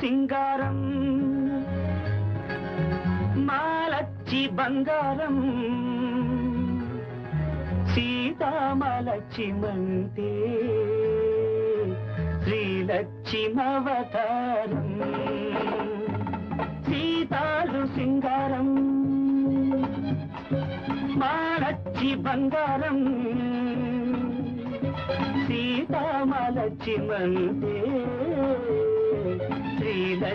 సింగారం మాలచ్చి బంగారం సీతామలక్ష్మంతే శ్రీలక్ష్మవతారం సీతాలు సింగారం మాలచ్చి బంగారం సీతామలక్ష్మంతే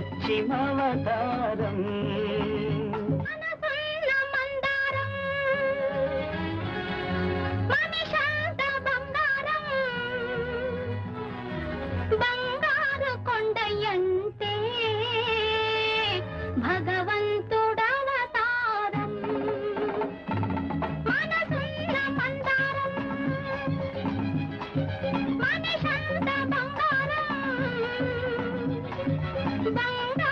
పశ్చిమవతారం Bye.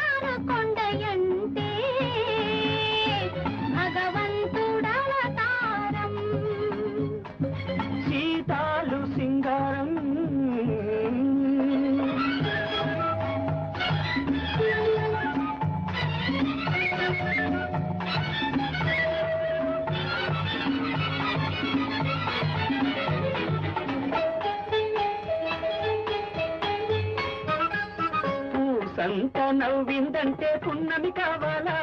పూసంత నవ్విందంటే పున్నమి కావాలా?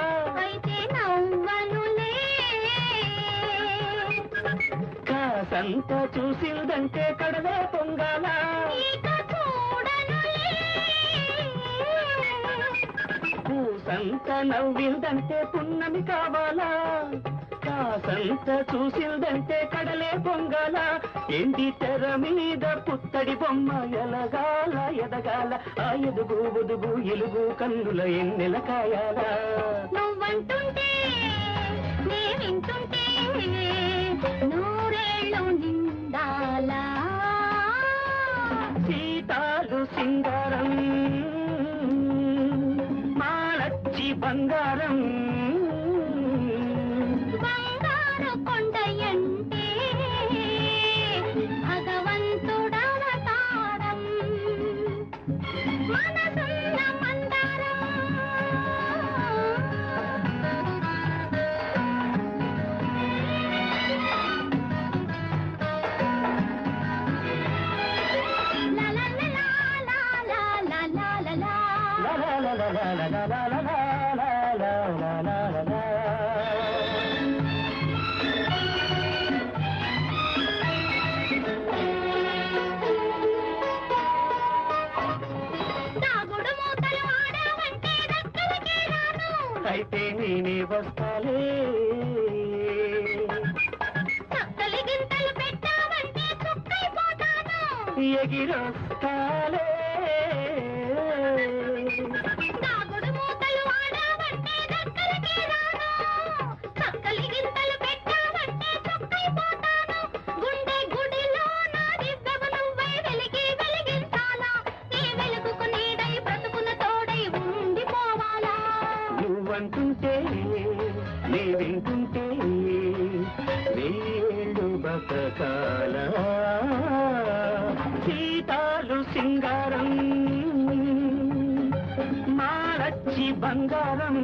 అయితే నవ్వనులే. కాసంత చూసిందంటే కడలే పొంగాల? పూసంత నవ్విందంటే పున్నమి కావాలా? కాసంత చూసిందంటే కడలే పొంగాల? ఎండి తెర మీద పుత్తడి బొమ్మ ఎలగాల ఎదగాల. ఆ ఎదుగు బుదుగు ఎలుగు కన్నుల ఎన్నెల కాయాల? నువ్వంటుంటే నే వింటుంటే నూరేళ్ళు నిండాలా? సీతాలు సింగారం அங்காரம் అయితే నేనే వస్తాలే. ఎగిరొస్తాలే. నువ్వంటుంటే నీ వింటుంటే వేళ్ళు బతకాల. సీతాలు సింగారం మారచ్చి బంగారం.